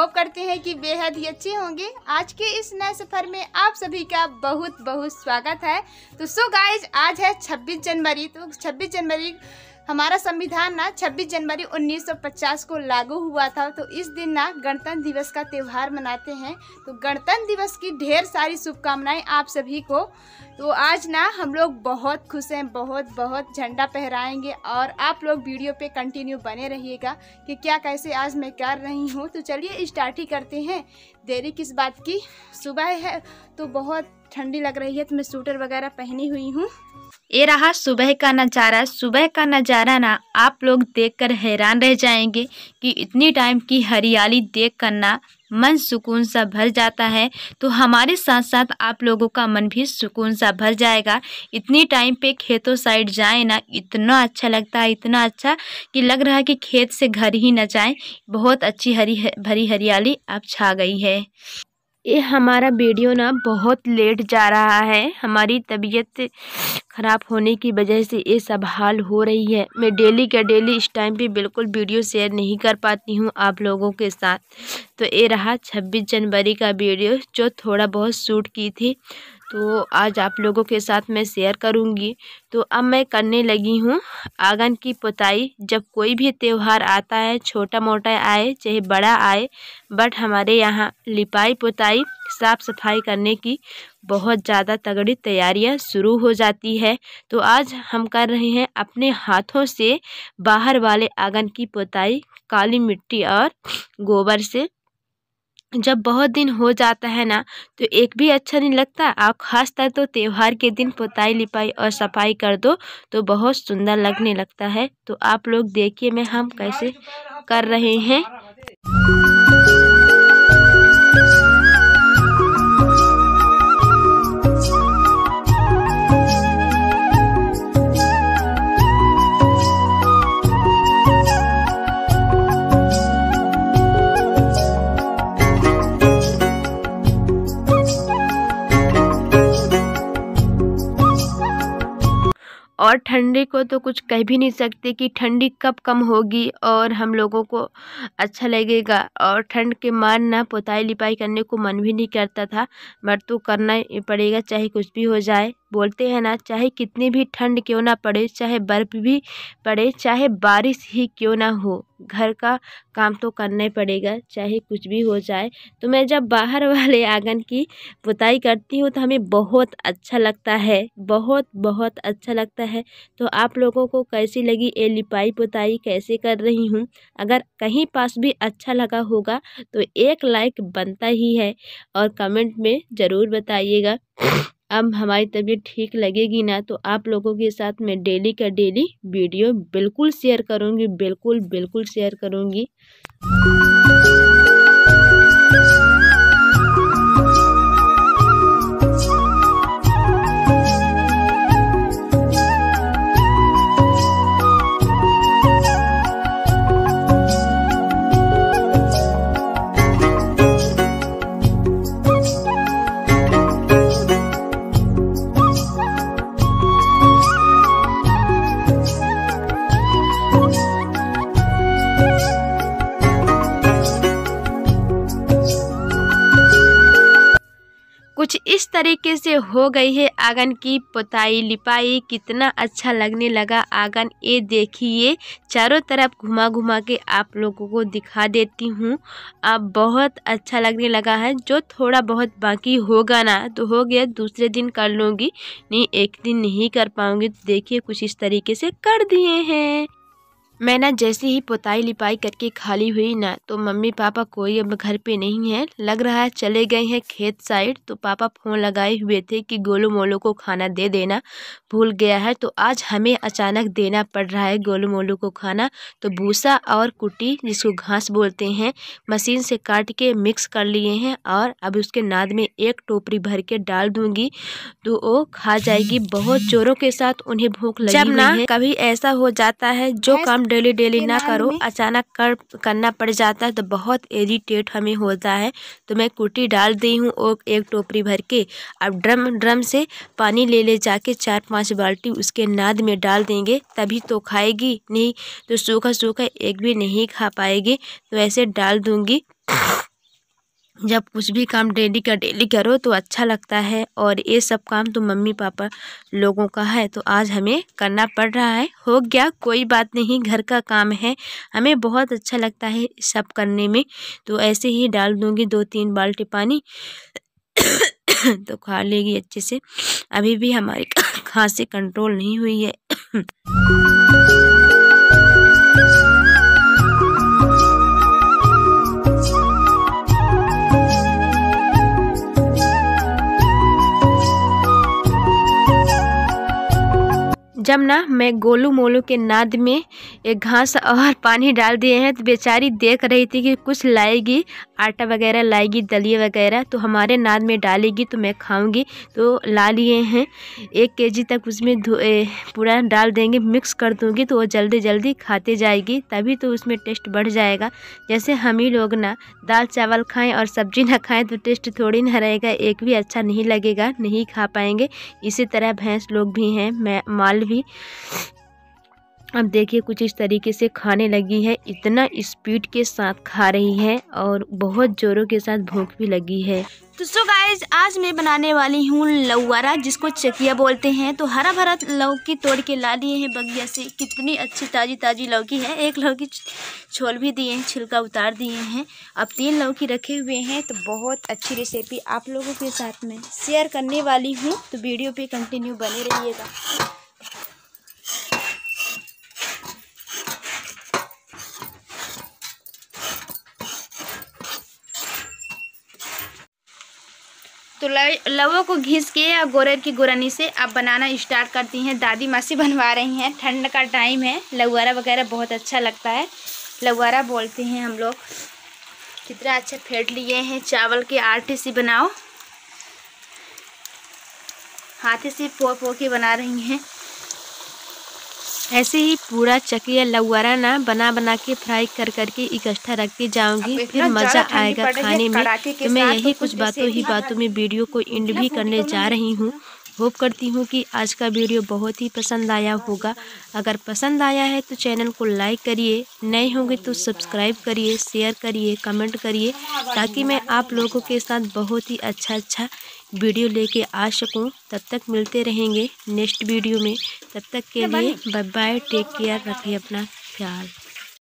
Hope करते हैं कि बेहद ही अच्छे होंगे। आज के इस नए सफ़र में आप सभी का बहुत बहुत स्वागत है। तो सो गाइज़ आज है 26 जनवरी तो 26 जनवरी हमारा संविधान ना 26 जनवरी 1950 को लागू हुआ था। तो इस दिन ना गणतंत्र दिवस का त्यौहार मनाते हैं। तो गणतंत्र दिवस की ढेर सारी शुभकामनाएँ आप सभी को तो आज ना हम लोग बहुत खुश हैं, बहुत बहुत झंडा फहराएँगे और आप लोग वीडियो पे कंटिन्यू बने रहिएगा कि क्या कैसे आज मैं कर रही हूँ। तो चलिए स्टार्ट ही करते हैं। देरी किस बात की? सुबह है तो बहुत ठंडी लग रही है तो मैं स्वेटर वगैरह पहनी हुई हूँ। ये रहा सुबह का नज़ारा। सुबह का नज़ारा ना आप लोग देखकर हैरान रह जाएँगे कि इतनी टाइम की हरियाली देख कर ना मन सुकून सा भर जाता है तो हमारे साथ साथ आप लोगों का मन भी सुकून सा भर जाएगा। इतनी टाइम पे खेतों साइड जाए ना, इतना अच्छा लगता है, इतना अच्छा कि लग रहा है कि खेत से घर ही न जाए। बहुत अच्छी हरी, भरी हरियाली अब छा गई है। ये हमारा वीडियो ना बहुत लेट जा रहा है। हमारी तबीयत ख़राब होने की वजह से ये सब हाल हो रही है। मैं डेली का डेली इस टाइम पे बिल्कुल वीडियो शेयर नहीं कर पाती हूँ आप लोगों के साथ। तो ये रहा छब्बीस जनवरी का वीडियो जो थोड़ा बहुत शूट की थी। तो आज आप लोगों के साथ मैं शेयर करूँगी। तो अब मैं करने लगी हूँ आँगन की पुताई। जब कोई भी त्यौहार आता है, छोटा मोटा आए, चाहे बड़ा आए, बट हमारे यहाँ लिपाई पुताई, साफ़ सफ़ाई करने की बहुत ज़्यादा तगड़ी तैयारियाँ शुरू हो जाती है। तो आज हम कर रहे हैं अपने हाथों से बाहर वाले आँगन की पुताई, काली मिट्टी और गोबर से। जब बहुत दिन हो जाता है ना तो एक भी अच्छा नहीं लगता और ख़ासतर तो त्यौहार के दिन पोताई लिपाई और सफ़ाई कर दो तो बहुत सुंदर लगने लगता है। तो आप लोग देखिए मैं हम कैसे कर रहे हैं। और ठंडी को तो कुछ कह भी नहीं सकते कि ठंडी कब कम होगी और हम लोगों को अच्छा लगेगा। और ठंड के मार ना पोताई लिपाई करने को मन भी नहीं करता था, मर तो करना ही पड़ेगा, चाहे कुछ भी हो जाए। बोलते हैं ना, चाहे कितनी भी ठंड क्यों ना पड़े, चाहे बर्फ़ भी पड़े, चाहे बारिश ही क्यों ना हो, घर का काम तो करना ही पड़ेगा, चाहे कुछ भी हो जाए। तो मैं जब बाहर वाले आँगन की पुताई करती हूँ तो हमें बहुत अच्छा लगता है, बहुत बहुत अच्छा लगता है। तो आप लोगों को कैसी लगी ये लिपाई पुताई, कैसे कर रही हूँ? अगर कहीं पास भी अच्छा लगा होगा तो एक लाइक बनता ही है और कमेंट में ज़रूर बताइएगा। अब हमारी तबीयत ठीक लगेगी ना तो आप लोगों के साथ मैं डेली का डेली वीडियो बिल्कुल शेयर करूँगी, बिल्कुल बिल्कुल शेयर करूँगी। तरीके से हो गई है। आँगन की पुताई, लिपाई कितना अच्छा लगने लगा। आँगन ये देखिए, चारों तरफ़ घुमा घुमा के आप लोगों को दिखा देती हूँ। अब बहुत अच्छा लगने लगा है, जो थोड़ा बहुत बाकी होगा ना तो हो गया, दूसरे दिन कर लूँगी। नहीं, एक दिन नहीं कर पाऊँगी तो देखिए कुछ इस तरीके से कर दिए हैं। मैं ना जैसे ही पोताई लिपाई करके खाली हुई ना तो मम्मी पापा कोई अब घर पे नहीं है। लग रहा है चले गए हैं खेत साइड तो पापा फ़ोन लगाए हुए थे कि गोलू मोलू को खाना दे देना। भूल गया है तो आज हमें अचानक देना पड़ रहा है गोलू मोलू को खाना। तो भूसा और कुटी जिसको घास बोलते हैं मशीन से काट के मिक्स कर लिए हैं और अब उसके नाद में एक टोपरी भर के डाल दूँगी। तो वो खा जाएगी। बहुत जोरों के साथ उन्हें भूख लगी जब ना कभी ऐसा हो जाता है जो काम डेली डेली ना करो अचानक कर करना पड़ जाता है तो बहुत इरीटेट हमें होता है। तो मैं कुटी डाल दी हूँ और एक टोपरी भर के अब ड्रम ड्रम से पानी ले ले जाके चार पाँच बाल्टी उसके नाद में डाल देंगे तभी तो खाएगी। नहीं तो सूखा सूखा एक भी नहीं खा पाएगी तो ऐसे डाल दूँगी। जब कुछ भी काम डेली का डेली करो तो अच्छा लगता है और ये सब काम तो मम्मी पापा लोगों का है तो आज हमें करना पड़ रहा है। हो गया, कोई बात नहीं, घर का काम है, हमें बहुत अच्छा लगता है सब करने में। तो ऐसे ही डाल दूँगी दो तीन बाल्टी पानी तो खा लेगी अच्छे से। अभी भी हमारी खांसी कंट्रोल नहीं हुई है। जब ना मैं गोलू मोलू के नाद में एक घास और पानी डाल दिए हैं तो बेचारी देख रही थी कि कुछ लाएगी, आटा वगैरह लाएगी दलिए वगैरह तो हमारे नाद में डालेगी तो मैं खाऊँगी। तो ला लिए हैं। एक केजी तक उसमें पूरा डाल देंगे, मिक्स कर दूँगी तो वो जल्दी जल्दी खाते जाएगी, तभी तो उसमें टेस्ट बढ़ जाएगा। जैसे हम ही लोग ना दाल चावल खाएँ और सब्ज़ी ना खाएँ तो टेस्ट थोड़ी ना रहेगा, एक भी अच्छा नहीं लगेगा, नहीं खा पाएँगे। इसी तरह भैंस लोग भी हैं, मैं, माल भी अब देखिए कुछ इस तरीके से खाने लगी है, इतना स्पीड के साथ खा रही है और बहुत ज़ोरों के साथ भूख भी लगी है। तो सो गाइज़ आज मैं बनाने वाली हूँ लौवारा, जिसको चकिया बोलते हैं। तो हरा भरा लौकी तोड़ के ला लिए हैं बगिया से। कितनी अच्छी ताज़ी ताज़ी लौकी है। एक लौकी छोल भी दिए हैं, छिलका उतार दिए हैं। अब तीन लौकी रखे हुए हैं तो बहुत अच्छी रेसिपी आप लोगों के साथ में शेयर करने वाली हूँ। तो वीडियो पे कंटिन्यू बने रहिएगा। तो लवों को घिस के या गोरेर की गुरानी से आप बनाना स्टार्ट करती हैं। दादी मासी बनवा रही हैं। ठंड का टाइम है। लवारा वगैरह बहुत अच्छा लगता है। लवारा बोलते हैं हम लोग, कितना अच्छा फेंट लिए हैं। चावल के आटे से बनाओ। हाथी से पो पो के बना रही हैं। ऐसे ही पूरा चकिया लवारा ना बना बना के फ्राई कर करके इकट्ठा रखती जाऊँगी फिर मज़ा आएगा खाने में। तो मैं यही कुछ बातों ही बातों में वीडियो को एंड भी करने जा रही हूँ। होप करती हूँ कि आज का वीडियो बहुत ही पसंद आया होगा। अगर पसंद आया है तो चैनल को लाइक करिए नए होंगे तो सब्सक्राइब करिए शेयर करिए कमेंट करिए ताकि मैं आप लोगों के साथ बहुत ही अच्छा अच्छा वीडियो लेके आ सकूँ। तब तक मिलते रहेंगे नेक्स्ट वीडियो में। तब तक के लिए बाय बाय टेक केयर रखिए अपना ख्याल।